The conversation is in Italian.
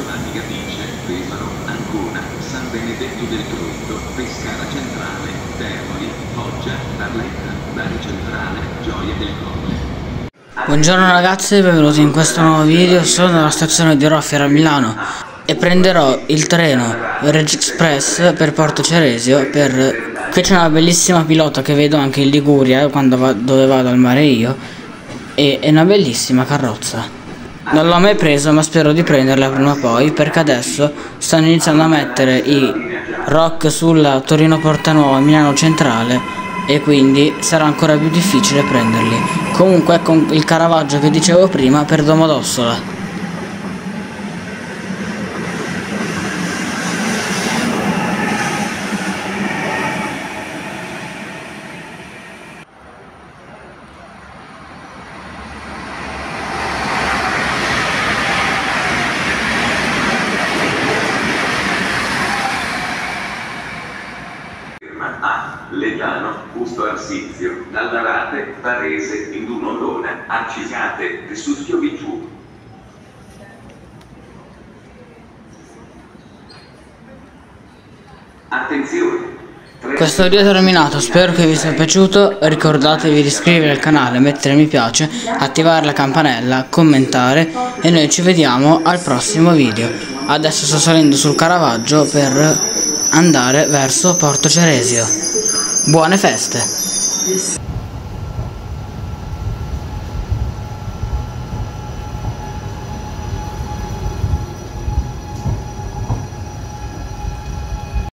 Giovanni Capisce, Pesaro, Ancona, San Benedetto del Tronto, Pescara Centrale, Termoli, Foggia, Barletta, Bari Centrale, Gioia del Colle. Buongiorno ragazzi, benvenuti in questo nuovo video. Sono alla stazione di Roffiera a Milano e prenderò il treno Reg Express per Porto Ceresio per... Qui c'è una bellissima pilota che vedo anche in Liguria quando va... dove vado al mare io e è una bellissima carrozza. Non l'ho mai preso ma spero di prenderla prima o poi perché adesso stanno iniziando a mettere i rock sulla Torino Porta Nuova Milano Centrale e quindi sarà ancora più difficile prenderli. Comunque ecco il Caravaggio che dicevo prima per Domodossola. A. Legnano, Busto Arsizio, Dallarate, Varese, Induno Lona, Arcisate, Vesuschio Viggiù. Attenzione! Questo video è terminato, spero che vi sia piaciuto, ricordatevi di iscrivervi al canale, mettere mi piace, attivare la campanella, commentare e noi ci vediamo al prossimo video. Adesso sto salendo sul Caravaggio per andare verso Porto Ceresio. Buone feste!